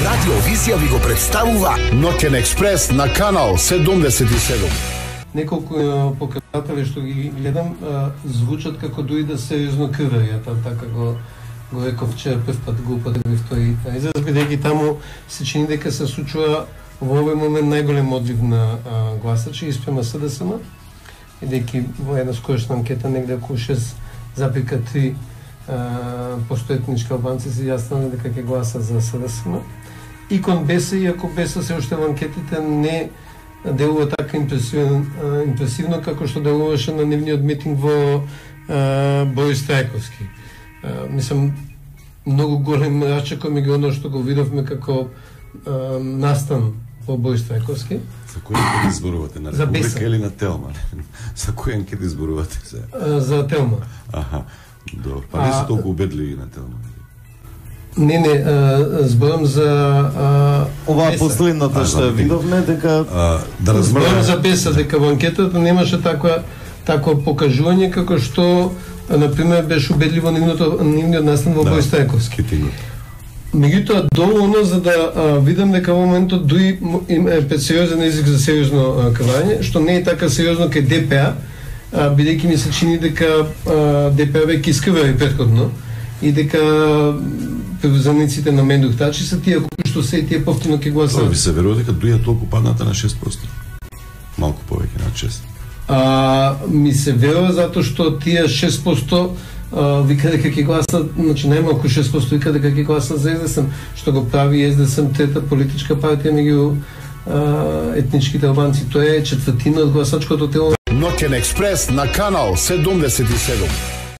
Радио Визија ви го представува Ноќен експрес на канал 77. неколку е, показатели што ги гледам звучат како дуи да сериозно крве, ја така го го реков вчера прв пат го употребив да тој израз, бидејќи таму се чини дека се случува во овој момент најголем одлив на а, гласачи испрема СДСМ, бидејќи во една скорошна анкета негде околу 6,3 постоетнички албанци се јаснали дека ќе гласа за СДСМ. И кон БЕСА, иако БЕСА се уште во анкетите не делува така импресивно, импресивно како што делуваше на нивниот митинг во Борис Трајковски. Мислам, многу голем рачекот ми ги оно што го видовме како а, настан во Борис Трајковски. За кој анкет изборувате? На За Република или на Телма? За кој анкет изборувате се? а, за Телма. Аха. Добро. Па не се толку убедливи на Телма. Не, не, а, зборам за а, Оваа последната што видовме дека А, да Зборам разберам за Беса дека во анкетата немаше таква такво покажување како што на пример беше убедливо нивното нивниот настан во Да. Борис Трајковски. Китингот. Меѓутоа доволно за да а, видам дека во моментот дуи им е сериозен език за сериозно кавање, што не е така сериозно кај ДПА, бидејќи ми се чини дека а, ДПА веќе искривари предходно и дека превозаниците на мендухтачи се тие кои што се и тие повтино ќе Тоа ви се верува дека дуја толку падната на 6%. Малку повеќе на 6. А, ми се верува затоа што тие 6% а, вика дека ќе гласат, значи најмалку 6% вика дека ќе гласат за СДСМ, што го прави СДСМ трета политичка партија меѓу етничките албанци. Тоа е четвртина од гласачкото тело Ноќен експрес на канал 77.